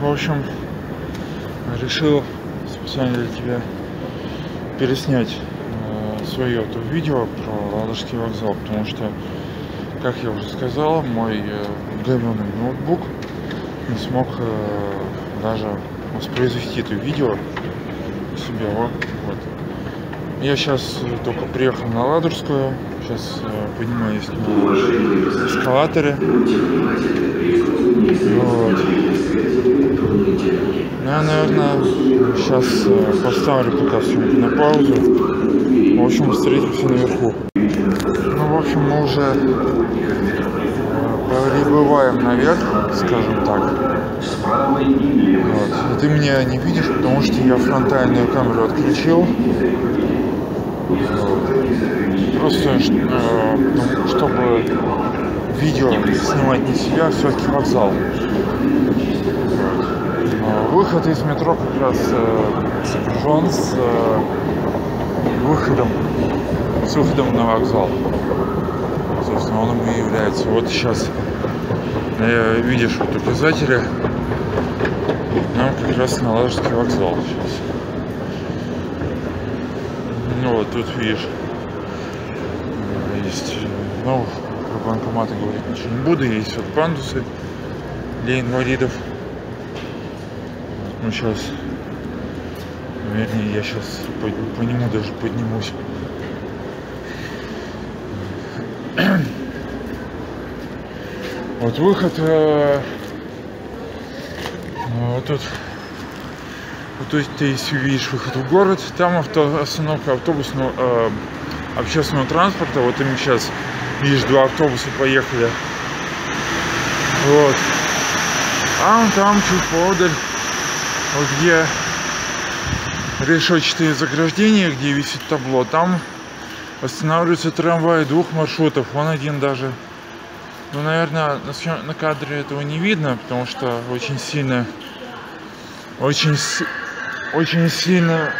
в общем, решил специально для тебя переснять э, свое то видео про Ладожский вокзал, потому что, как я уже сказал, мой э, говенный ноутбук не смог э, даже воспроизвести это видео себе. Вот, вот. Я сейчас только приехал на Ладожскую, сейчас э, поднимаюсь на эскалаторе. Вот. Ну, я, наверное, сейчас э, поставлю пока съемку на паузу. В общем, встретимся наверху. Ну, в общем, мы уже э, прибываем наверх, скажем так. Вот. И ты меня не видишь, потому что я фронтальную камеру отключил. Просто э, чтобы видео снимать не себя, а все-таки вокзал. Выход из метро как раз э, сопряжен с э, выходом, с выходом на вокзал. Собственно, он и является. Вот сейчас э, видишь вот указатели. Нам как раз на Ладожский вокзал сейчас. Ну вот тут видишь, э, есть, ну, про банкоматы говорить ничего не буду, есть вот пандусы для инвалидов. Ну сейчас, вернее, я сейчас по, по нему даже поднимусь. Вот выход э, вот тут вот тут ты если видишь выход в город, там авто, остановка автобусного э, общественного транспорта. Вот им сейчас видишь два автобуса поехали. Вот. А он там чуть подаль, вот где решетчатые заграждения, где висит табло, там останавливаются трамваи двух маршрутов. Он один даже ну, наверное, на, кадре этого не видно, потому что очень сильно, очень, очень сильно,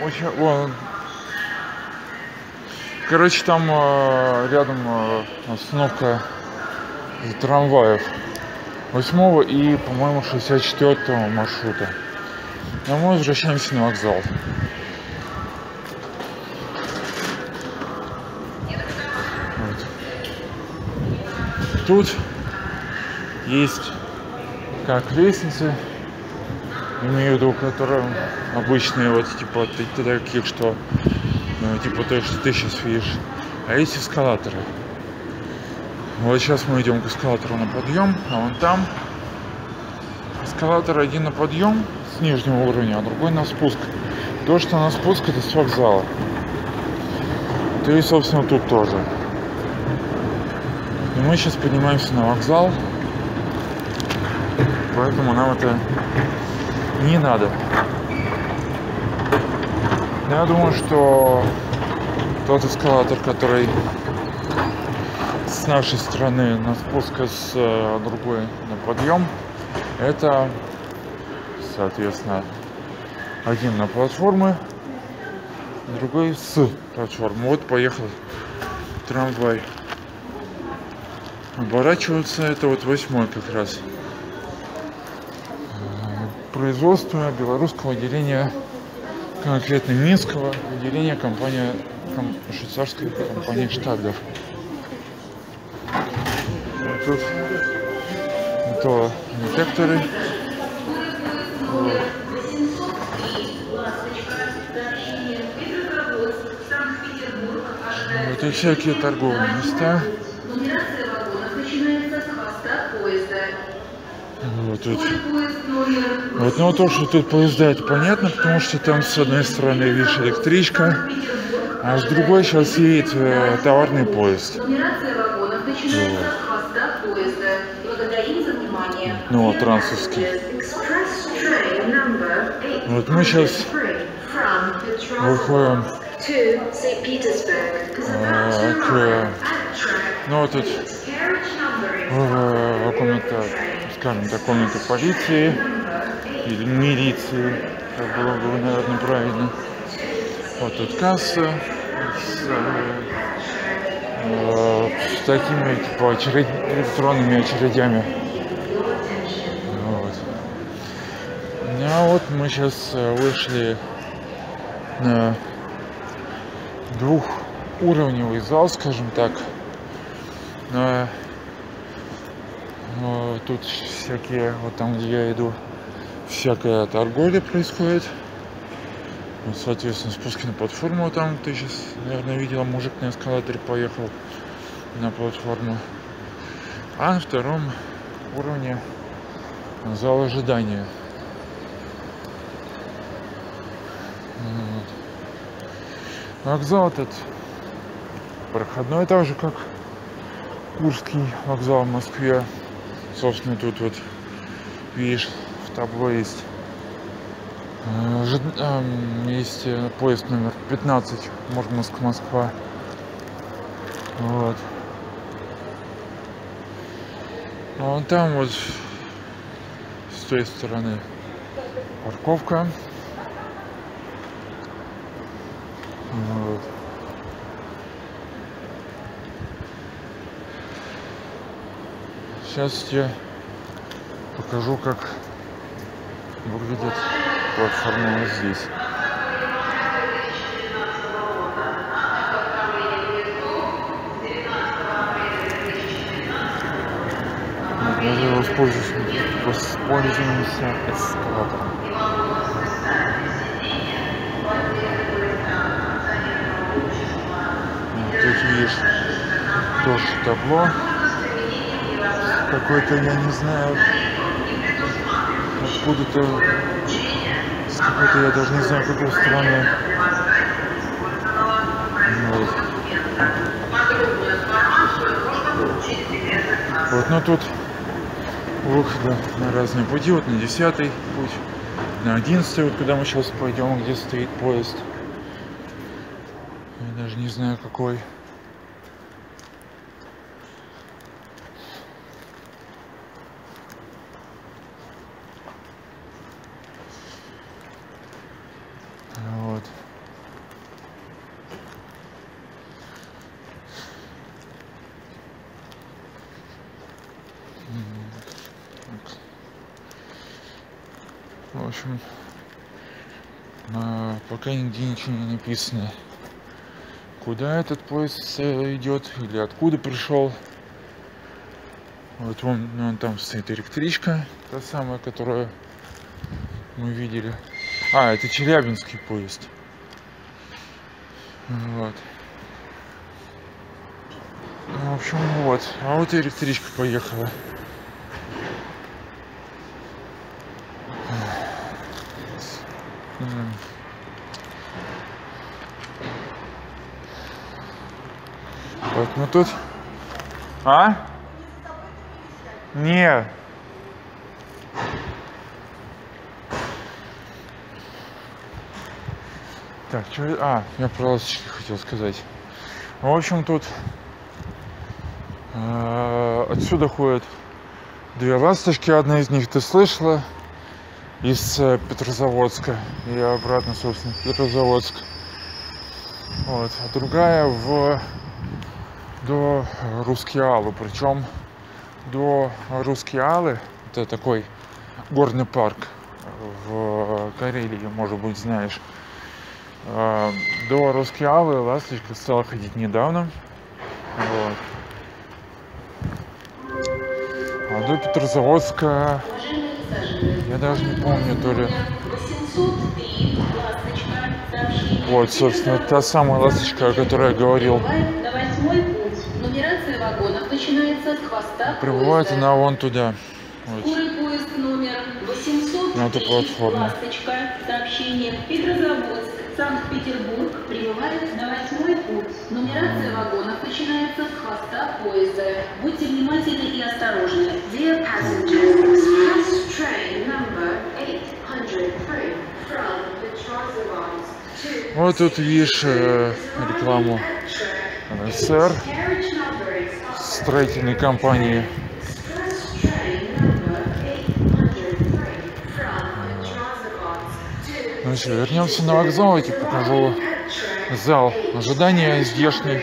очень, вон, короче, там э, рядом э, остановка трамваев 8 и, по-моему, 64 маршрута. Но мы возвращаемся на вокзал. тут есть как лестницы, имею в виду, которые обычные, вот типа таких, что ну, типа то, что ты сейчас видишь. А есть эскалаторы. Вот сейчас мы идем к эскалатору на подъем, а вон там эскалатор один на подъем с нижнего уровня, а другой на спуск. То, что на спуск, это с вокзала. То и, собственно, тут тоже. И мы сейчас поднимаемся на вокзал. Поэтому нам это не надо. Я думаю, что тот эскалатор, который с нашей стороны на спуск, а с э, другой на подъем, это, соответственно, один на платформы, другой с платформы. Вот поехал трамвай оборачиваться это вот восьмой как раз производство белорусского отделения конкретно минского отделения компании ком, швейцарской компании штагдов тут то детекторы вот. Это всякие торговые места. Вот тут. Вот, ну то, что тут поезда, это понятно, потому что там с одной стороны, видишь, электричка, а с другой сейчас едет э, товарный поезд. Вот. Ну, вот, трансовский. Вот мы сейчас выходим а, к, ну вот тут в, в комната скажем комнаты полиции или милиции, как было бы, наверное, правильно. Вот тут касса с, э, с такими типа очеред... электронными очередями. Вот. Ну а вот мы сейчас вышли на двухуровневый зал, скажем так. Но, но тут всякие, вот там, где я иду, всякая торговля происходит. Вот, соответственно, спуски на платформу там ты сейчас, наверное, видела, мужик на эскалаторе поехал на платформу. А на втором уровне зал ожидания. Вот. Вокзал этот проходной так же, как Курский вокзал в Москве. Собственно, тут вот, видишь, в табло есть. Есть э, поезд номер 15 Мурманск Москва. Вот. А вон там вот с той стороны парковка сейчас я покажу как выглядит платформа вот здесь Даже воспользуемся, эскалатором. Тут видишь тоже табло. Какой-то, я не знаю, откуда-то с какой-то, я даже не знаю, какой страны. Вот. Вот, но тут выхода на разные пути. Вот на десятый путь, на одиннадцатый, вот куда мы сейчас пойдем, где стоит поезд. Я даже не знаю какой. Общем, пока нигде ничего не написано, куда этот поезд э, идет или откуда пришел. Вот вон, вон там стоит электричка, та самая, которую мы видели. А, это Челябинский поезд. Вот. Ну, в общем, вот. А вот электричка поехала. Вот, ну тут... А? Нет. Так, что... А, я про ласточки хотел сказать. В общем, тут э, отсюда ходят две ласточки. Одна из них ты слышала из э, Петрозаводска и обратно, собственно, в Петрозаводск. Вот. А другая в до Рускеалу. Причем до Рускеалы, это такой горный парк в Карелии, может быть, знаешь. А, до Рускеалы ласточка стала ходить недавно. Вот. А до Петрозаводска я даже не помню, то ли... Вот, собственно, та самая ласточка, о которой я говорил. Прибывает она вон туда. Вот. Скорый поезд номер 800 На эту платформу. Ласточка. Сообщение Петрозаводск, Санкт-Петербург прибывает на восьмой путь. Нумерация вагонов начинается с хвоста поезда. Будьте внимательны и осторожны. Dear passengers, вот тут видишь э, рекламу СССР строительной компании. Ну что, вернемся на вокзал, я тебе покажу зал ожидания здешний.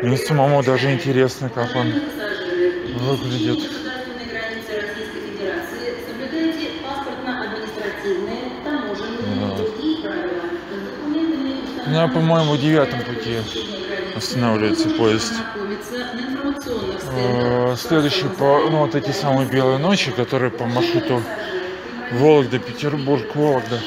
Мне самому даже интересно, как он выглядит. Ну, по-моему, в девятом пути останавливается поезд. Э. Следующий по, ну, вот эти самые белые ночи, которые по маршруту Вологда, Петербург, Вологда.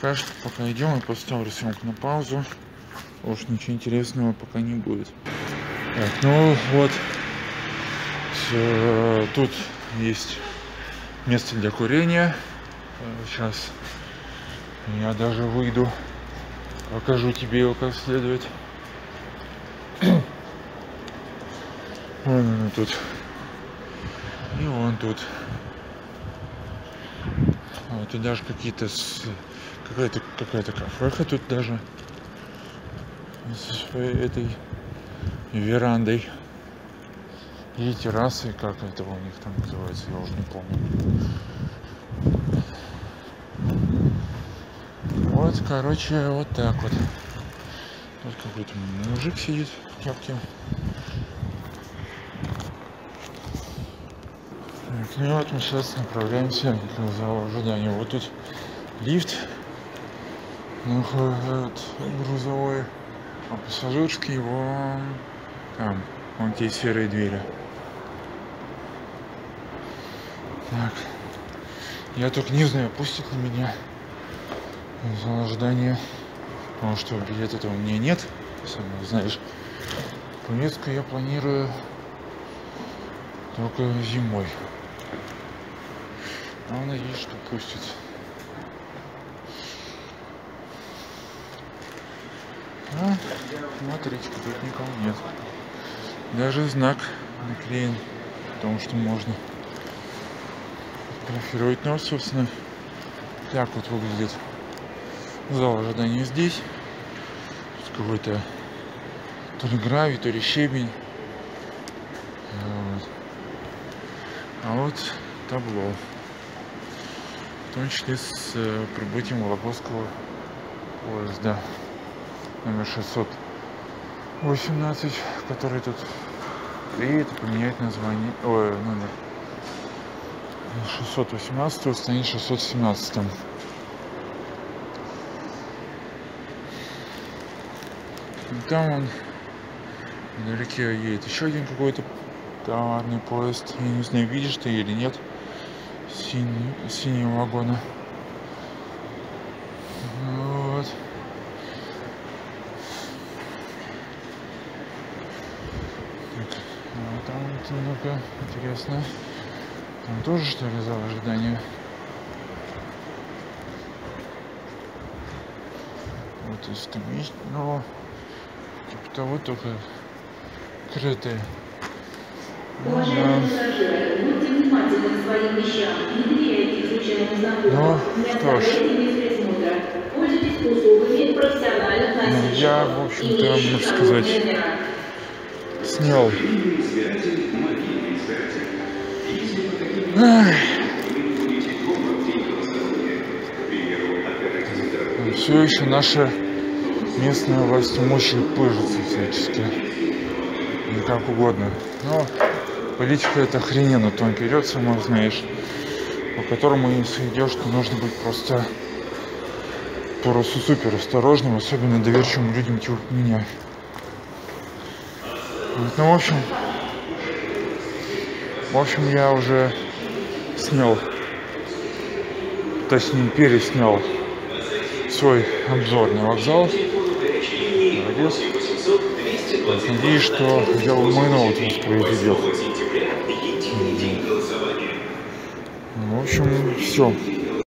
Пока что, пока идем, я поставлю съемку на паузу. Уж ничего интересного пока не будет. Так, ну вот. Тут есть место для курения. Сейчас я даже выйду. Покажу тебе его как следует. Вон оно тут. И вон тут. А, тут даже какие-то с... какая-то какая-то кафеха тут даже со своей этой верандой и террасой, как это у них там называется, я уже не помню. Вот, короче, вот так вот. Тут какой-то мужик сидит в кепке. Так, ну вот мы сейчас направляемся к ожидания. Вот тут лифт ну, вот, грузовой, а пассажирский его там, вон те серые двери. Так, я только не знаю, пустит ли меня в зал ожидания, потому что билета-то у меня нет, сам знаешь. Поездку я планирую только зимой. Но надеюсь, что пустят. А, смотрите, тут никого нет. Даже знак наклеен о том, что можно фотографировать. Вот, собственно, так вот выглядит зал ожидания здесь. Тут какой-то то ли гравий, то ли щебень. Вот. А вот табло. В том числе с э, прибытием Вологодского поезда номер 618, который тут и поменяет название, ой, номер 618 станет 617. И там он вдалеке едет еще один какой-то товарный поезд. Я не знаю, видишь ты или нет. Синий, синего вагона. Вот. Так, там вот ну-ка, интересно. Там тоже что ли зал ожидания? Вот и скамейки, ну, типа того только крытые. Ну, Уважаемые да. пассажиры, будьте внимательны к своим вещам, не доверяйте случайным знакомым, Ну, что ж. Ну, я, в общем-то, можно сказать. Снял. Ах. Все еще наша местная власть имущие пыжится всячески. И как угодно. Но политика это охрененно тонкий лед, сама знаешь, по которому если идешь, то нужно быть просто просто супер осторожным, особенно доверчивым людям типа меня. Ну, в общем, в общем, я уже снял, точнее, переснял свой обзор на вокзал. Молодец. Надеюсь, что бы мой ноут воспроизведет. В общем, все.